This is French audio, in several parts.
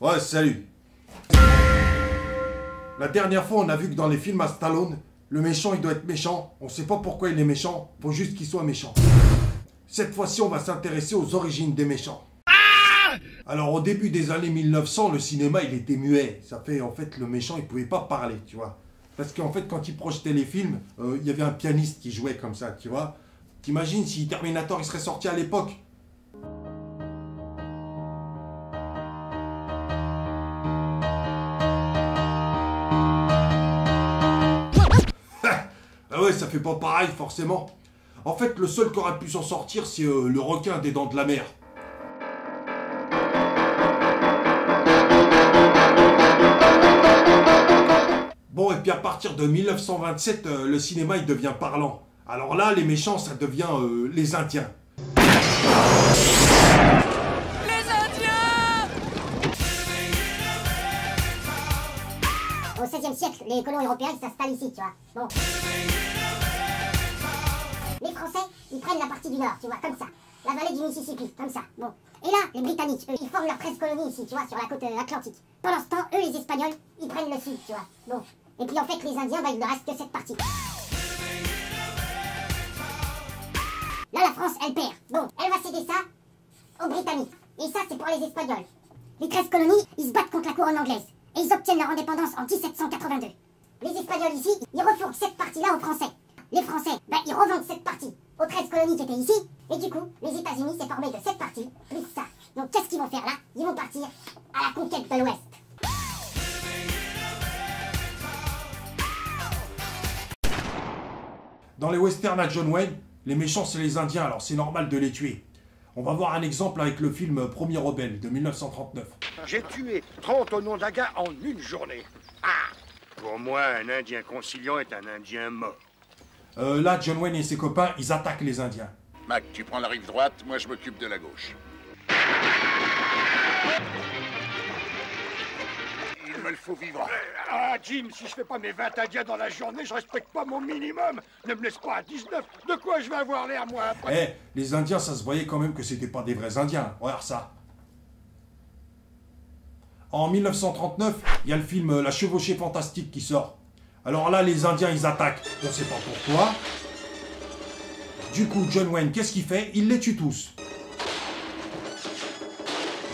Ouais, salut. La dernière fois, on a vu que dans les films à Stallone, le méchant, il doit être méchant. On sait pas pourquoi il est méchant, faut juste qu'il soit méchant. Cette fois-ci, on va s'intéresser aux origines des méchants. Alors, au début des années 1900, le cinéma, il était muet. Ça fait, en fait, le méchant, il pouvait pas parler, tu vois. Parce qu'en fait, quand il projetait les films, euh, il y avait un pianiste qui jouait comme ça, tu vois. T'imagines si Terminator, il serait sorti à l'époque? Ouais, ça fait pas pareil, forcément. En fait, le seul qui aurait pu s'en sortir, c'est euh, le requin des dents de la mer. Bon, et puis à partir de 1927, euh, le cinéma, il devient parlant. Alors là, les méchants, ça devient euh, les Indiens. Au XVIe siècle, les colons européens ils s'installent ici, tu vois. Bon. Ils prennent la partie du nord, tu vois, comme ça. La vallée du Mississippi, comme ça. Bon. Et là, les Britanniques, eux, ils forment leur 13 colonies ici, tu vois, sur la côte euh, atlantique. Pendant ce temps, eux, les Espagnols, ils prennent le sud, tu vois. Bon. Et puis en fait, les Indiens, bah, il ne reste que cette partie. Là, la France, elle perd. Bon, elle va céder ça aux Britanniques. Et ça, c'est pour les Espagnols. Les 13 colonies, ils se battent contre la couronne anglaise. Et ils obtiennent leur indépendance en 1782. Les Espagnols ici, ils refourguent cette partie-là aux Français. Les Français, bah, ils revendent cette partie aux 13 colonies qui étaient ici. Et du coup, les États-Unis s'est formé de cette partie, plus ça. Donc qu'est-ce qu'ils vont faire là? Ils vont partir à la conquête de l'Ouest. Dans les westerns à John Wayne, les méchants, c'est les Indiens, alors c'est normal de les tuer. On va voir un exemple avec le film Premier Rebelle de 1939. J'ai tué 30 Onondaga en une journée. Ah Pour moi, un Indien conciliant est un Indien mort. Euh, là, John Wayne et ses copains, ils attaquent les Indiens. Mac, tu prends la rive droite, moi je m'occupe de la gauche. Il me le faut vivre. Ah, Jim, si je fais pas mes 20 Indiens dans la journée, je respecte pas mon minimum. Ne me laisse pas à 19. De quoi je vais avoir l'air, moi, Eh, après les Indiens, ça se voyait quand même que c'était pas des vrais Indiens. Regarde ça. En 1939, il y a le film euh, La chevauchée fantastique qui sort. Alors là, les Indiens, ils attaquent. On sait pas pourquoi. Du coup, John Wayne, qu'est-ce qu'il fait? Il les tue tous.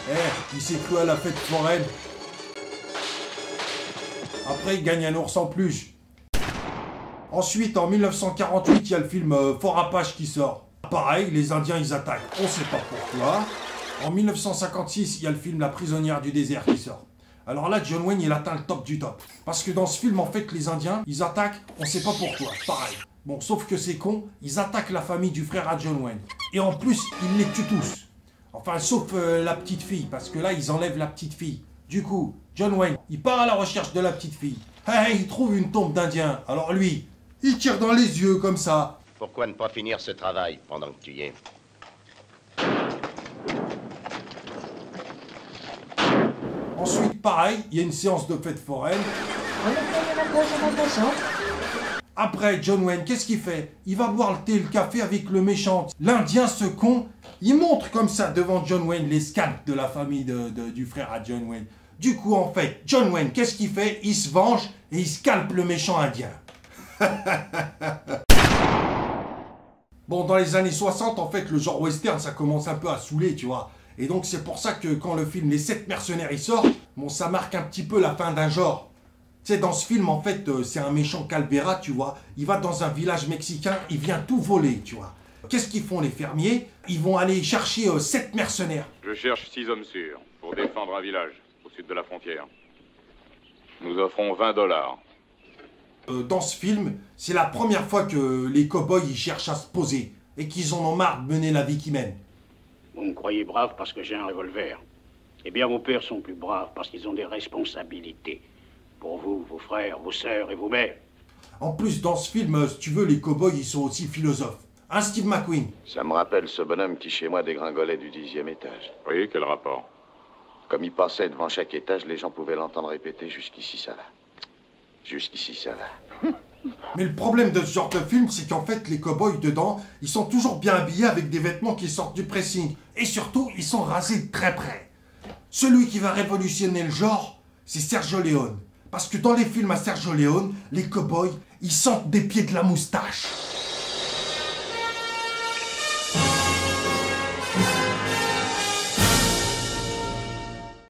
Eh, il s'est cru à la fête foraine. Après, il gagne un ours en plus. Ensuite, en 1948, il y a le film euh, Fort Apache qui sort. Pareil, les Indiens, ils attaquent. On sait pas pourquoi. En 1956, il y a le film La prisonnière du désert qui sort. Alors là, John Wayne, il atteint le top du top. Parce que dans ce film, en fait, les Indiens, ils attaquent, on sait pas pourquoi. Pareil. Bon, sauf que c'est con, ils attaquent la famille du frère à John Wayne. Et en plus, ils les tuent tous. Enfin, sauf euh, la petite fille, parce que là, ils enlèvent la petite fille. Du coup, John Wayne, il part à la recherche de la petite fille. Hey, il trouve une tombe d'Indien. Alors lui, il tire dans les yeux comme ça. Pourquoi ne pas finir ce travail pendant que tu y es? Ensuite, pareil, il y a une séance de fête foraine. Après, John Wayne, qu'est-ce qu'il fait? Il va boire le thé et le café avec le méchant. L'Indien, ce con, il montre comme ça devant John Wayne les scalps de la famille de- de- du frère à John Wayne. Du coup, en fait, John Wayne, qu'est-ce qu'il fait? Il se venge et il scalpe le méchant indien. Bon, dans les années 60, en fait, le genre western, ça commence un peu à saouler, tu vois. Et donc, c'est pour ça que quand le film Les Sept Mercenaires, il sort, bon, ça marque un petit peu la fin d'un genre. Tu sais, dans ce film, en fait, euh, c'est un méchant Calvera, tu vois. Il va dans un village mexicain, il vient tout voler, tu vois. Qu'est-ce qu'ils font, les fermiers? Ils vont aller chercher euh, sept mercenaires. Je cherche six hommes sûrs pour défendre un village au sud de la frontière. Nous offrons 20 dollars. Euh, dans ce film, c'est la première fois que les cow-boys, ils cherchent à se poser. Et qu'ils en ont marre de mener la vie qu'ils mènent. Vous me croyez brave parce que j'ai un revolver. Eh bien, vos pères sont plus braves parce qu'ils ont des responsabilités. Pour vous, vos frères, vos sœurs et vos mères. En plus, dans ce film, si tu veux, les cow-boys, ils sont aussi philosophes. Hein, Steve McQueen? Ça me rappelle ce bonhomme qui, chez moi, dégringolait du dixième étage. Oui, quel rapport? Comme il passait devant chaque étage, les gens pouvaient l'entendre répéter Jusqu'ici, ça va. Jusqu'ici, ça va. Mais le problème de ce genre de film, c'est qu'en fait, les cow-boys dedans, ils sont toujours bien habillés avec des vêtements qui sortent du pressing. Et surtout, ils sont rasés très près. Celui qui va révolutionner le genre, c'est Sergio Leone. Parce que dans les films à Sergio Leone, les cow-boys, ils sentent des pieds de la moustache.